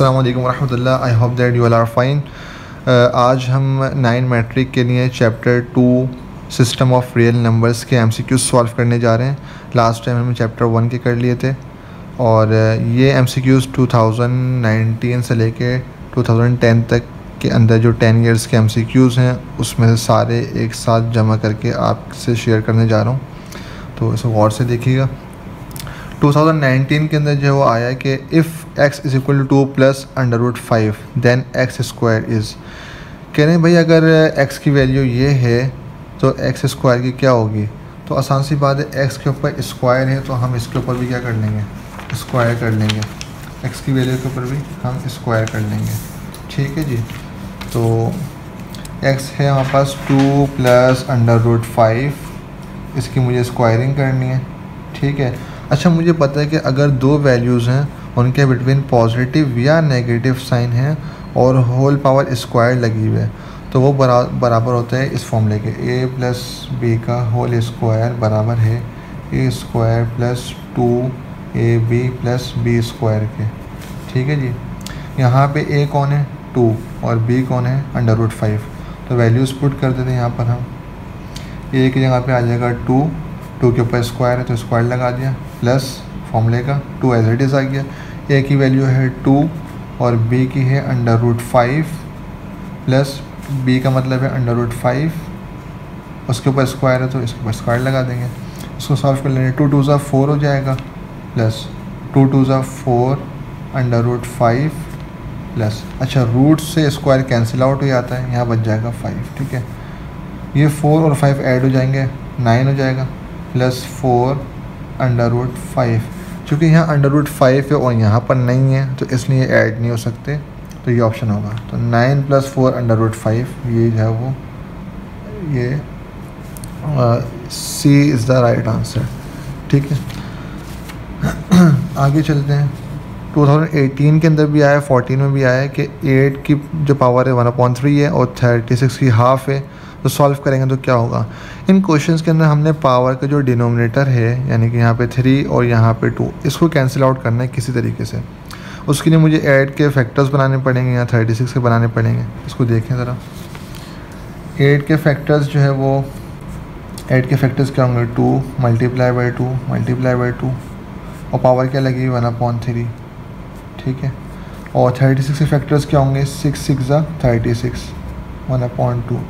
Allam वरहमतुल्लाह I hope that you are fine आज हम nine matric के लिए chapter two system of real numbers के एम सी क्यूज़ सॉल्व करने जा रहे हैं। लास्ट टाइम हमने चैप्टर वन के कर लिए थे। और uh, ये M C Qs two thousand nineteen से लेके टू थाउज़ेंड टेन तक के अंदर जो टेन ईयर्स के एम सी क्यूज़ हैं उसमें सारे एक साथ जमा करके आपसे शेयर करने जा रहा हूँ। तो इसे गौर से देखिएगा। 2019 के अंदर जो वो आया कि if x is equal to two plus under root five then x square is कह रहे हैं, भाई, अगर एक्स की वैल्यू ये है तो एक्स स्क्वायर की क्या होगी? तो आसान सी बात है एक्स के ऊपर स्क्वायर है तो हम इसके ऊपर भी क्या कर लेंगे? स्क्वायर कर लेंगे। एक्स की वैल्यू के ऊपर भी हम स्क्वायर कर लेंगे। ठीक है जी? तो एक्स है हमारे पास two plus under root five इसकी मुझे स्क्वायरिंग करनी है। ठीक है? अच्छा मुझे पता है कि अगर दो वैल्यूज़ हैं उनके बिटवीन पॉजिटिव या नेगेटिव साइन है और होल पावर स्क्वायर लगी हुई है तो वो बरा, बराबर होता है इस फॉर्मूले के। ए प्लस बी का होल स्क्वायर बराबर है A square plus two A B plus B square के। ठीक है जी? यहाँ पे ए कौन है? टू और बी कौन है? अंडर रूट फाइव तो वैल्यूज़ पुट कर देते हैं यहाँ पर हम। ए की जगह पे आ जाएगा टू टू के ऊपर स्क्वायर है तो स्क्वायर लगा दिया प्लस फॉर्मूले का टू एज इट इज़ आ गया। ए की वैल्यू है टू और बी की है under root five plus B का मतलब है अंडर रूट फाइव उसके ऊपर स्क्वायर है तो इसके ऊपर स्क्वायर लगा देंगे। इसको सॉल्व कर लेंगे टू टू ज़ा फोर हो जाएगा प्लस टू टू ज़ा four under root five plus अच्छा रूट से स्क्वायर कैंसिल आउट हो जाता है, यहाँ बच जाएगा फाइव ठीक है। ये फोर और फाइव ऐड हो जाएँगे नाइन हो जाएगा। Plus four under root five चूँकि यहाँ अंडर रूट फाइव है और यहाँ पर नहीं है तो इसलिए ऐड नहीं हो सकते तो ये ऑप्शन होगा। तो nine plus four under root five ये जो है वो, ये C is the right answer ठीक है? आगे चलते हैं। 2018 के अंदर भी आया 14 में भी आया कि 8 की जो पावर है वन अपॉइंट थ्री है और 36 की हाफ़ है। तो सॉल्व करेंगे तो क्या होगा? इन क्वेश्चंस के अंदर हमने पावर का जो डिनोमिनेटर है, यानी कि यहाँ पे थ्री और यहाँ पे टू इसको कैंसिल आउट करना है किसी तरीके से। उसके लिए मुझे ऐड के फैक्टर्स बनाने पड़ेंगे या थर्टी सिक्स के बनाने पड़ेंगे। इसको देखें ज़रा। एट के फैक्टर्स जो है वो एट के फैक्टर्स क्या होंगे? Two multiply by two multiply by two और पावर क्या लगेगी? वन अपॉन थ्री ठीक है? और थर्टी सिक्स के फैक्टर्स क्या होंगे? सिक्स सिक्स ज़ा thirty six one upon two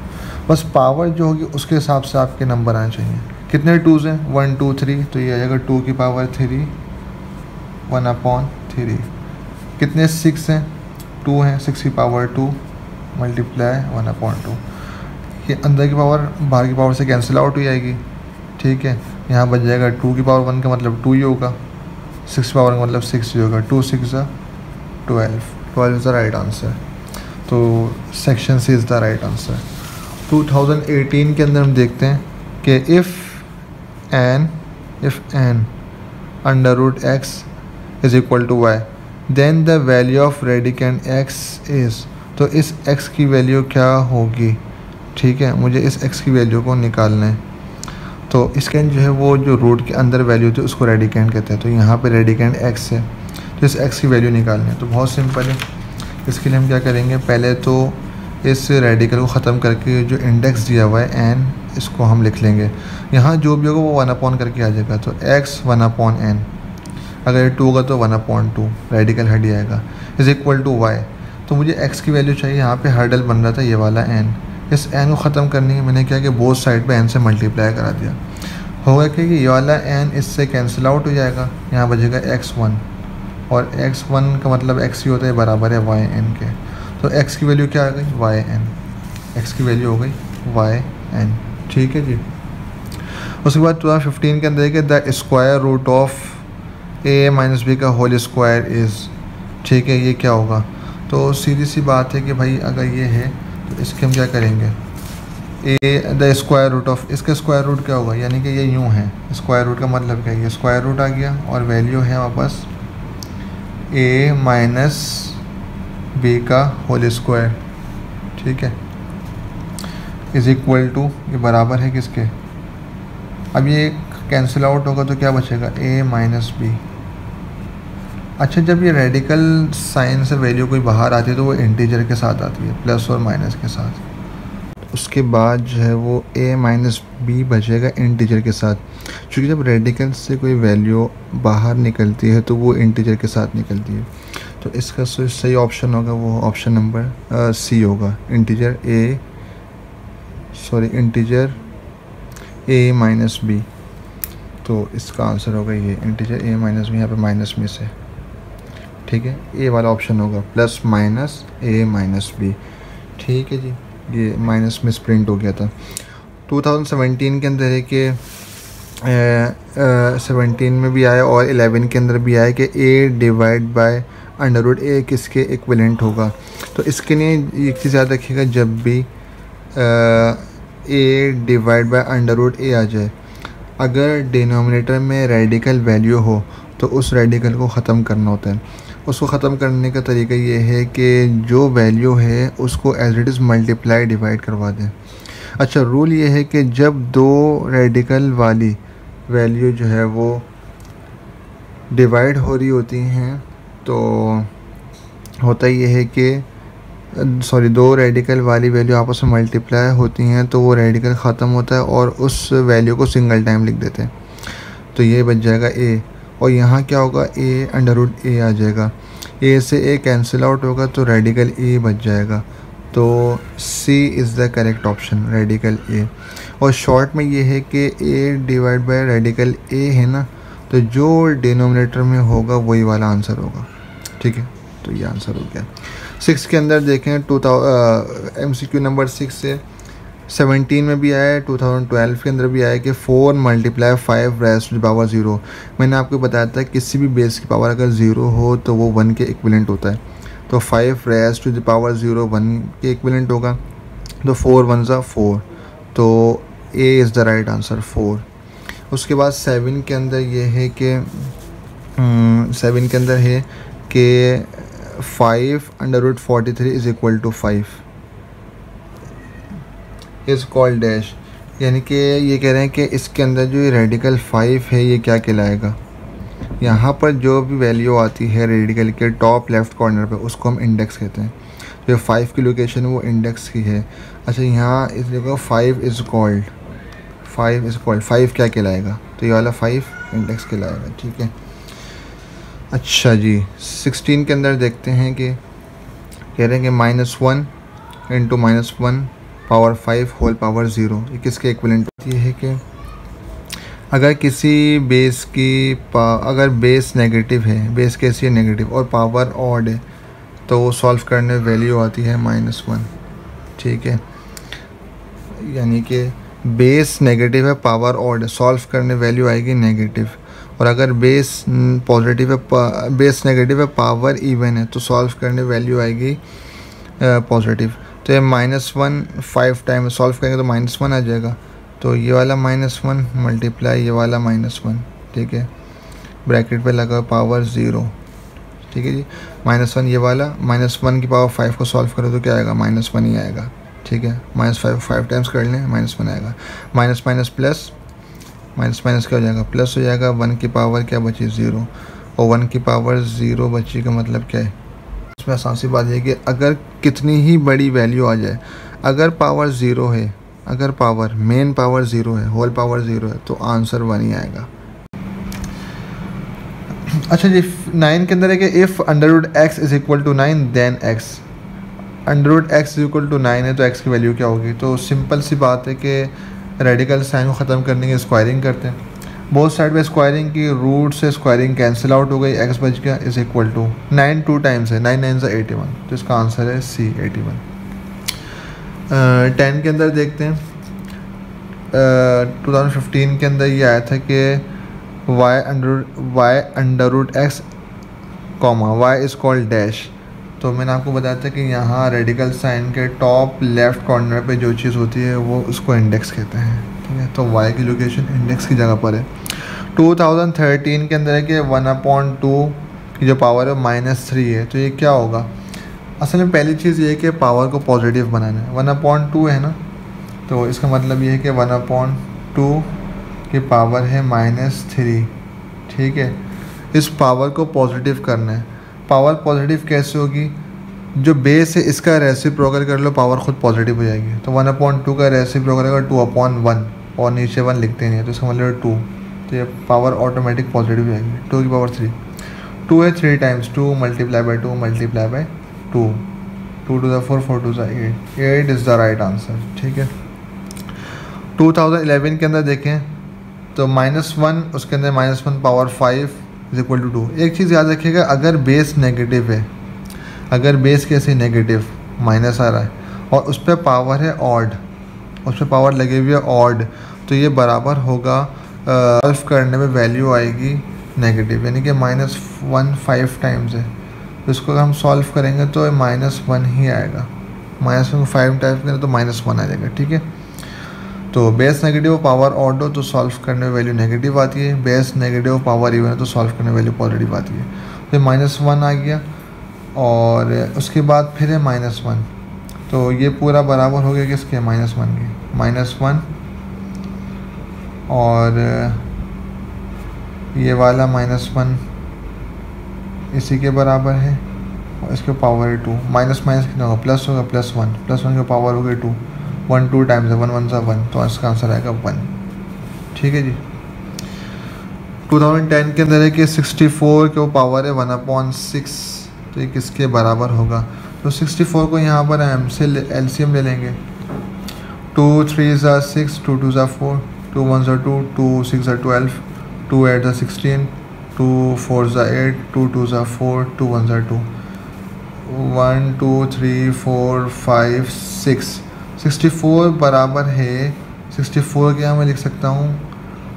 बस पावर जो होगी, उसके हिसाब से आपके नंबर आने चाहिए। कितने टूज़ हैं? वन टू थ्री तो ये आ जाएगा टू की power three one upon three कितने सिक्स हैं? टू हैं सिक्स की power two multiply one upon two ये अंदर की पावर बाहर की पावर से कैंसिल आउट हो जाएगी। ठीक है? यहाँ बच जाएगा टू की पावर वन का मतलब टू ही होगा। सिक्स पावर का मतलब सिक्स ही होगा। Two six twelve twelve is the right answer तो section C is the right answer 2018 के अंदर हम देखते हैं कि if N if N under root x is equal to y then the value of radicand x is तो इस x की वैल्यू क्या होगी? ठीक है, मुझे इस एक्स की वैल्यू को निकालना है। तो इसके जो है वो जो रूट के अंदर वैल्यू थी, उसको रेडिकेंड कहते हैं। तो यहाँ पे रेडिकेंड एक्स है तो इस एक्स की वैल्यू निकालनी है। तो बहुत सिंपल है। इसके लिए हम क्या करेंगे? पहले तो इस रेडिकल को ख़त्म करके जो इंडेक्स दिया हुआ है एन इसको हम लिख लेंगे। यहाँ जो भी होगा वो वन अपॉन करके आ जाएगा तो एक्स वन अपॉन एन अगर ये टू होगा तो वन अपॉन टू रेडिकल हट जाएगा। इज़ इक्वल टू वाई तो मुझे एक्स की वैल्यू चाहिए, यहाँ पे हर्डल बन रहा था, ये वाला एन इस एन को ख़त्म करने की मैंने क्या कि बोथ साइड पे एन से मल्टीप्लाई करा दिया। होगा कि ये वाला एन इससे कैंसिल आउट हो जाएगा, यहाँ बजेगा एक्स वन और एक्स वन का मतलब एक्स ही होता है, बराबर है वाई एन के। तो x की वैल्यू क्या आ गई? वाई एन एक्स की वैल्यू हो गई वाई एन ठीक है जी? उसके बाद टू फिफ्टीन के अंदर देखिए the square root of A minus B का होल स्क्वायर इज़ ठीक है, ये क्या होगा? तो सीधी सी बात है कि भाई अगर ये है तो इसके हम क्या करेंगे? A the square root of इसका स्क्वायर रूट क्या होगा? यानी कि ये यूँ है। स्क्वायर रूट का मतलब क्या है? ये स्क्वायर रूट आ गया और वैल्यू है वापस ए माइनस बी का होल स्क्वायर ठीक है? इज़ इक्वल टू ये बराबर है किसके? अब ये कैंसिल आउट होगा तो क्या बचेगा? ए माइनस बी अच्छा जब ये रेडिकल साइन से वैल्यू कोई बाहर आती है तो वो इंटीजर के साथ आती है प्लस और माइनस के साथ। उसके बाद जो है वो ए माइनस बी बचेगा इंटीजर के साथ। क्योंकि जब रेडिकल से कोई वैल्यू बाहर निकलती है तो वो इंटीजर के साथ निकलती है। तो इसका सही ऑप्शन होगा वो ऑप्शन नंबर सी होगा। Integer A sorry integer A minus B तो इसका आंसर होगा ये इंटीजर ए माइनस बी यहाँ पे माइनस में से ठीक है? ए वाला ऑप्शन होगा plus minus A minus B ठीक है जी, ये माइनस मिस प्रिंट हो गया था। 2017 के अंदर है कि सेवनटीन में भी आया और एलेवन के अंदर भी आया कि A divide by under root A किसके इक्वलेंट होगा। तो इसके लिए एक चीज़ याद रखिएगा, जब भी A divide by under root A आ जाए, अगर डिनोमिनेटर में रेडिकल वैल्यू हो तो उस रेडिकल को ख़त्म करना होता है। उसको ख़त्म करने का तरीका ये है कि जो वैल्यू है, उसको as it is multiply divide करवा दें। अच्छा रूल ये है कि जब दो रेडिकल वाली वैल्यू जो है, वो डिवाइड हो रही होती हैं तो होता ये है कि सॉरी दो रेडिकल वाली वैल्यू आपस में मल्टीप्लाई होती हैं तो वो रेडिकल ख़त्म होता है और उस वैल्यू को सिंगल टाइम लिख देते हैं। तो ये बच जाएगा ए और यहाँ क्या होगा? ए अंडर रूट ए आ जाएगा। ए से ए कैंसिल आउट होगा तो रेडिकल ए बच जाएगा। तो C is the correct option radical A और शॉर्ट में ये है कि A divide by radical A है ना? तो जो डिनोमिनेटर में होगा, वही वाला आंसर होगा। ठीक है? तो ये आंसर हो गया। सिक्स के अंदर देखें two M C Q number six से सेवनटीन में भी आया है टू थाउज़ेंड ट्वेल्व के अंदर भी आया कि four multiply five raise to power zero मैंने आपको बताया था किसी भी बेस की पावर अगर ज़ीरो हो तो वो वन के इक्विलेंट होता है। तो five raise to the power zero one के इक्विलेंट होगा। तो फोर वन ज़ा फोर तो A is the right answer four उसके बाद सेवन के अंदर ये है कि सेवन हम्म, के अंदर है कि five under root forty three is equal to five is called dash यानी कि ये कह रहे हैं कि इसके अंदर जो ये रेडिकल फाइव है, ये क्या कहलाएगा? यहाँ पर जो भी वैल्यू आती है रेडिकल के टॉप लेफ़्ट कॉर्नर पे, उसको हम इंडेक्स कहते हैं। जो फाइव की लोकेशन वो इंडेक्स की है। अच्छा यहाँ इस जगह five is called five is called five क्या कहलाएगा? तो ये वाला फाइव इंडेक्स कहलाएगा, ठीक है? अच्छा जी सिक्सटीन के अंदर देखते हैं कि कह रहे हैं कि minus one into minus one power five whole power zero ये किसके इक्वलेंट होती है? कि अगर किसी बेस की अगर बेस नेगेटिव है बेस कैसी है नेगेटिव और पावर ऑड है तो वो सॉल्व करने वैल्यू आती है माइनस वन ठीक है? यानी कि बेस नेगेटिव है पावर ऑड सॉल्व करने वैल्यू आएगी नेगेटिव और अगर बेस पॉजिटिव है बेस नेगेटिव है पावर इवन है तो सॉल्व करने वैल्यू आएगी पॉजिटिव तो ये minus one five time solve करेंगे तो माइनस वन आ जाएगा. तो ये वाला माइनस वन मल्टीप्लाई ये वाला माइनस वन ठीक है? ब्रैकेट पे लगा पावर ज़ीरो ठीक है जी? माइनस वन ये वाला माइनस वन की पावर फाइव को सॉल्व करो तो क्या आएगा? माइनस वन ही आएगा, ठीक है? माइनस फाइव फाइव टाइम्स कर लें माइनस वन आएगा. Minus minus plus minus minus क्या हो जाएगा? प्लस हो जाएगा वन की पावर क्या बची? ज़ीरो और वन की पावर ज़ीरो बची का मतलब क्या है? इसमें आसान सी बात है कि अगर कितनी ही बड़ी वैल्यू आ जाए, अगर पावर ज़ीरो है, अगर पावर मेन पावर ज़ीरो है होल पावर ज़ीरो है तो आंसर वन ही आएगा। अच्छा जी नाइन के अंदर है कि if under root x is equal to nine then x under root x is equal to nine है तो एक्स की वैल्यू क्या होगी? तो सिंपल सी बात है कि रेडिकल साइन को ख़त्म करने की स्क्वायरिंग करते हैं। बोथ साइड में स्क्वायरिंग की रूट से स्क्वायरिंग कैंसिल आउट हो गई एक्स बच गया is equal to nine two times है नाइन नाइन से एटी वन तो इसका आंसर है सी एटी वन टेन के अंदर देखते हैं। टू थाउज़ेंड फिफ्टीन के अंदर ये आया था कि y under y under root x comma y is called dash तो मैंने आपको बताया था कि यहाँ रेडिकल साइन के टॉप लेफ़्ट कॉर्नर पे जो चीज़ होती है, वो उसको इंडेक्स कहते हैं। ठीक है? तो वाई की लोकेशन इंडेक्स की जगह पर है। 2013 के अंदर है कि वन अपॉइंट टू की जो पावर है माइनस थ्री है। तो ये क्या होगा? असल में पहली चीज़ ये है कि पावर को पॉजिटिव बनाना है। वन अपॉइंट टू है ना? तो इसका मतलब ये है कि वन अपॉइंट टू की पावर है माइनस थ्री ठीक है? इस पावर को पॉजिटिव करना है। पावर पॉजिटिव कैसे होगी? जो बेस है, इसका रेसिप्रोकल कर लो पावर खुद पॉजिटिव हो जाएगी। तो वन अपॉइंट टू का रेसिप रेसिप्रोकल अगर टू अपॉन वन और नीचे वन लिखते नहीं है तो समझ लो टू तो ये पावर ऑटोमेटिक पॉजिटिव हो जाएगी। टू की पावर थ्री टू है three times two multiply by two multiply by two two two the four four two the eight eight is the right answer ठीक है? टू थाउज़ेंड इलेवन के अंदर देखें तो माइनस वन उसके अंदर minus one power five is equal to two एक चीज़ याद रखिएगा, अगर बेस नेगेटिव है, अगर बेस कैसे नेगेटिव माइनस आ रहा है। और उस पर पावर है ऑड उस पर पावर लगी हुई है ऑड तो ये बराबर होगा सॉल्व करने में वैल्यू आएगी नेगेटिव यानी कि माइनस वन फाइव टाइम्स है। तो इसको अगर हम सॉल्व करेंगे तो माइनस वन ही आएगा। माइनस वन फाइव टाइप करें तो माइनस वन आ जाएगा। ठीक है? तो बेस नेगेटिव पावर ऑड हो तो सॉल्व करने में वैल्यू नेगेटिव आती है। बेस नेगेटिव पावर इवन है तो सॉल्व करने में वैल्यू पॉजिटिव आती है। तो माइनस वन आ गया, और उसके बाद फिर है माइनस वन तो ये पूरा बराबर हो गया किसके माइनस वन के। माइनस वन और ये वाला माइनस वन इसी के बराबर है, और इसके पावर है टू माइनस माइनस कितना होगा? प्लस होगा प्लस वन प्लस वन के पावर हो गया two one two times one one सा वन तो इसका आंसर आएगा वन। ठीक है जी? 2010 के अंदर है कि 64 के वो पावर है वन अपॉन सिक्स तो ये किसके बराबर होगा? तो 64 को यहाँ पर एम से एल सी एम ले लेंगे। टू थ्री ज़ा सिक्स टू टू ज़ा फोर टू वन ज़ा टू टू सिक्स ज़ा ट्वेल्व टू एट ज़ा सिक्सटीन टू फोर ज़ा एट टू टू ज़ा फोर टू वन ज़ा two one two three four five six sixty four बराबर है। सिक्सटी फोर क्या मैं लिख सकता हूँ?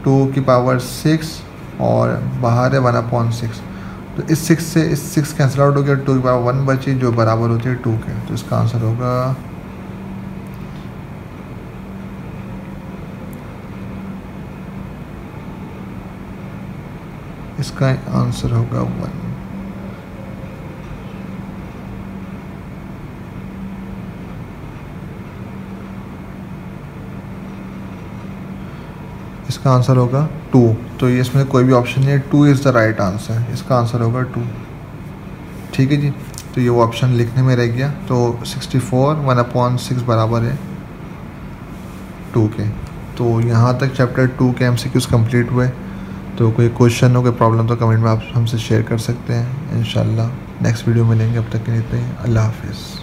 टू की पावर सिक्स और बाहर है वन अपॉन सिक्स। तो इस सिक्स से, इस सिक्स कैंसिल आउट हो गया। टू की पावर वन बची जो बराबर होती है टू के। तो इसका आंसर होगा इसका आंसर होगा वन। इसका आंसर होगा टू। तो ये इसमें कोई भी ऑप्शन नहीं है। Two is the right answer इसका आंसर होगा टू। ठीक है जी? तो ये वो ऑप्शन लिखने में रह गया। तो sixty four one upon six बराबर है टू के। तो यहाँ तक चैप्टर टू के एम कंप्लीट हुए। तो कोई क्वेश्चन हो, कोई प्रॉब्लम तो कमेंट में आप हमसे शेयर कर सकते हैं। इन नेक्स्ट वीडियो मिलेंगे। अब तक के लिए अल्लाह हाफिज़।